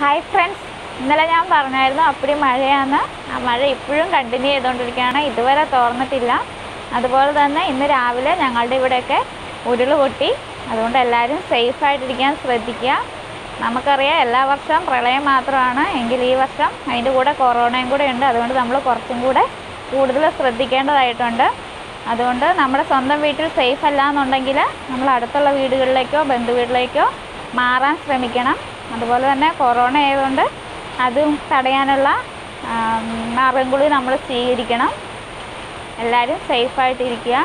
Hi friends ഇന്നലെ ഞാൻ പറഞ്ഞായിരുന്നു അപ്പടി മഴയാണ്. ആ മഴ ഇപ്പോഴും കണ്ടിന്യൂ ചെയ്തുകൊണ്ടിരിക്കുകയാണ്. ഇതുവരെ തോർന്നിട്ടില്ല. അതുപോലെ തന്നെ ഇന്ന് രാവിലെ ഞങ്ങളുടെ ഇവിടെയൊക്കെ ഉരുൾ പൊട്ടി. അതുകൊണ്ട് എല്ലാവരും സേഫായിട്ടിരിക്കാൻ ശ്രദ്ധിക്കുക. നമുക്കറിയാം എല്ലാ വർഷവും പ്രളയം മാത്രമാണ്. എങ്കിൽ ഈ വർഷം അതിന്റെ കൂടെ കൊറോണയും കൂടെ ഉണ്ട്. അതുകൊണ്ട് നമ്മൾ കുറച്ചും കൂടെ കൂടുതൽ ശ്രദ്ധിക്കേണ്ടതായിട്ടുണ്ട്. അതുകൊണ്ട് നമ്മുടെ സ്വന്തം വീട്ടിൽ സേഫ് അല്ല എന്നുണ്ടെങ്കിൽ നമ്മൾ അടുത്തുള്ള വീടുകളിലേക്കോ ബന്ധു വീട്ടിലേക്കോ മാറാൻ ശ്രമിക്കണം. അതുപോലെ തന്നെ കൊറോണ ആയതുകൊണ്ട് അതും തടയാനുള്ള മാർഗം കൂടി നമ്മൾ സ്വീകരിക്കണം. എല്ലാവരും സേഫായിട്ടിരിക്കുക